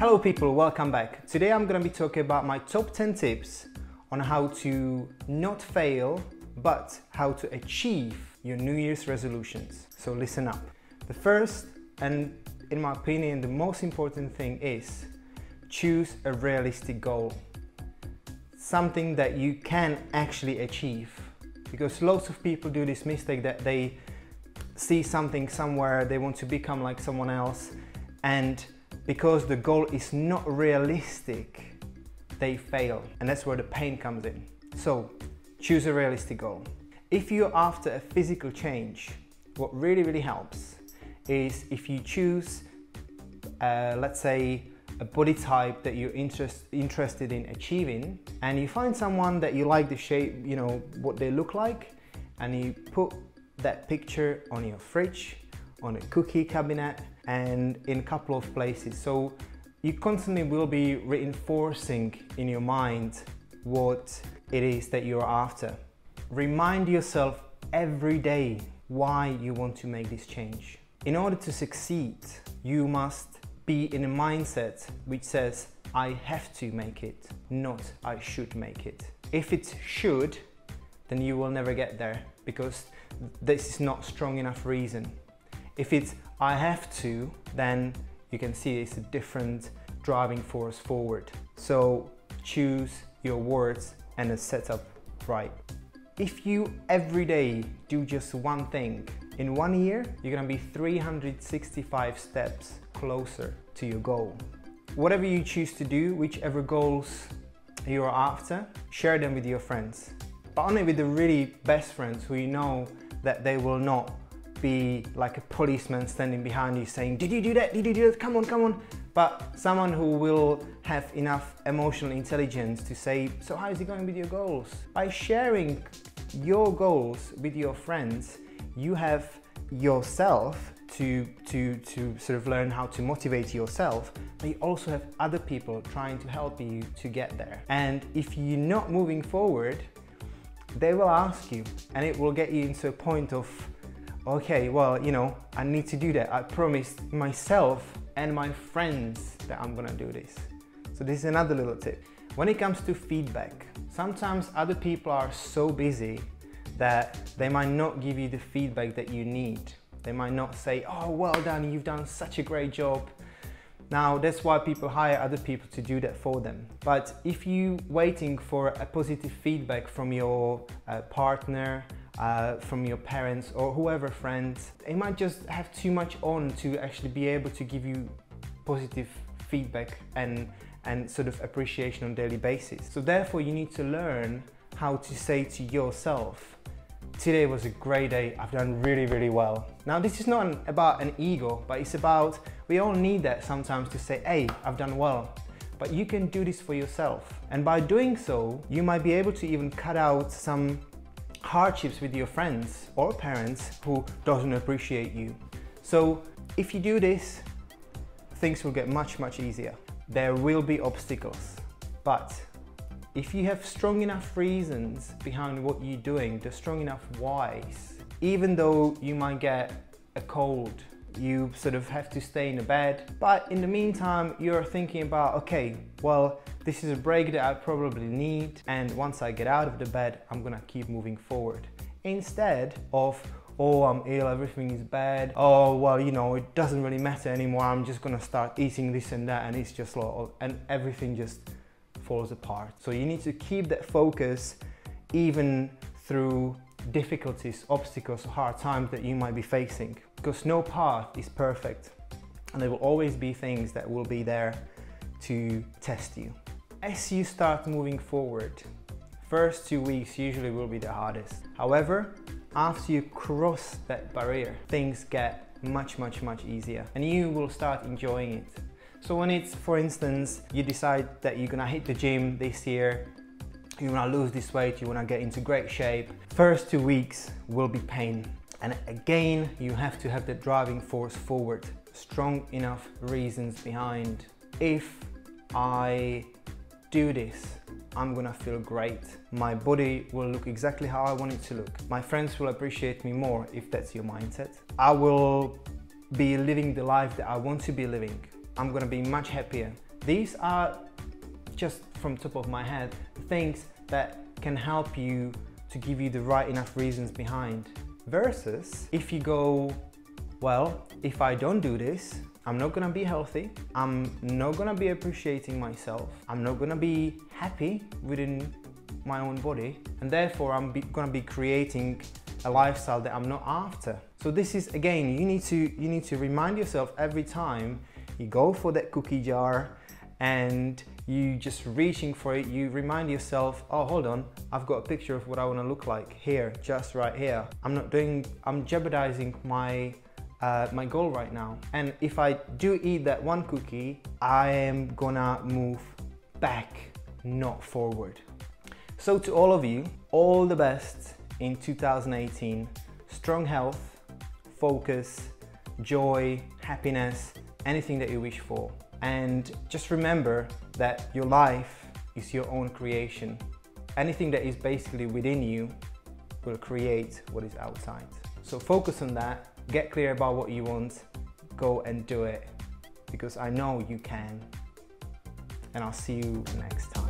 Hello people, welcome back. Today I'm gonna be talking about my top 10 tips on how to not fail, but how to achieve your New Year's resolutions. So listen up. The first, and in my opinion, the most important thing is choose a realistic goal. Something that you can actually achieve. Because lots of people do this mistake that they see something somewhere, they want to become like someone else, and because the goal is not realistic, they fail. And that's where the pain comes in. So choose a realistic goal. If you're after a physical change, what really, really helps is if you choose, uh, let's say, a body type that you're interest, interested in achieving and you find someone that you like the shape, you know, what they look like and you put that picture on your fridge, on a cookie cabinet and in a couple of places. So you constantly will be reinforcing in your mind what it is that you're after. Remind yourself every day why you want to make this change. In order to succeed, you must be in a mindset which says, I have to make it, not I should make it. If it's should, then you will never get there because this is not strong enough reason. If it's I have to, then you can see it's a different driving force forward. So choose your words and a setup right. If you every day do just one thing, in one year, you're gonna be 365 steps closer to your goal. Whatever you choose to do, whichever goals you're after, share them with your friends. But only with the really best friends who you know that they will not be like a policeman standing behind you saying, did you do that? Did you do that? Come on, come on. But someone who will have enough emotional intelligence to say, so how is it going with your goals? By sharing your goals with your friends, you have yourself to, to, to sort of learn how to motivate yourself, but you also have other people trying to help you to get there. And if you're not moving forward, they will ask you and it will get you into a point of okay, well, you know, I need to do that. I promised myself and my friends that I'm gonna do this. So this is another little tip. When it comes to feedback, sometimes other people are so busy that they might not give you the feedback that you need. They might not say, oh, well done, you've done such a great job. Now, that's why people hire other people to do that for them. But if you're waiting for a positive feedback from your uh, partner, uh, from your parents or whoever friends. They might just have too much on to actually be able to give you positive feedback and, and sort of appreciation on a daily basis. So therefore you need to learn how to say to yourself, today was a great day, I've done really, really well. Now this is not an, about an ego, but it's about, we all need that sometimes to say, hey, I've done well. But you can do this for yourself. And by doing so, you might be able to even cut out some hardships with your friends or parents who doesn't appreciate you. So if you do this, things will get much, much easier. There will be obstacles, but if you have strong enough reasons behind what you're doing, the strong enough whys, even though you might get a cold, you sort of have to stay in the bed, but in the meantime, you're thinking about, okay, well, this is a break that I probably need and once I get out of the bed, I'm gonna keep moving forward. Instead of, oh, I'm ill, everything is bad. Oh, well, you know, it doesn't really matter anymore. I'm just gonna start eating this and that and it's just like, and everything just falls apart. So you need to keep that focus even through difficulties, obstacles, hard times that you might be facing. Because no path is perfect and there will always be things that will be there to test you. As you start moving forward, first two weeks usually will be the hardest. However, after you cross that barrier, things get much, much, much easier and you will start enjoying it. So when it's, for instance, you decide that you're gonna hit the gym this year, you wanna lose this weight, you wanna get into great shape, first two weeks will be pain. And again, you have to have the driving force forward, strong enough reasons behind. If I do this, I'm gonna feel great. My body will look exactly how I want it to look. My friends will appreciate me more if that's your mindset. I will be living the life that I want to be living. I'm gonna be much happier These are just from top of my head things that can help you to give you the right enough reasons behind. Versus if you go, well, if I don't do this, I'm not gonna be healthy. I'm not gonna be appreciating myself. I'm not gonna be happy within my own body. And therefore, I'm be, gonna be creating a lifestyle that I'm not after. So this is again, you need to you need to remind yourself every time you go for that cookie jar and you just reaching for it, you remind yourself, oh hold on, I've got a picture of what I want to look like here, just right here. I'm not doing, I'm jeopardizing my uh, my goal right now. And if I do eat that one cookie, I am gonna move back, not forward. So to all of you, all the best in 2018. Strong health, focus, joy, happiness, anything that you wish for. And just remember that your life is your own creation. Anything that is basically within you will create what is outside. So focus on that, get clear about what you want, go and do it because I know you can. And I'll see you next time.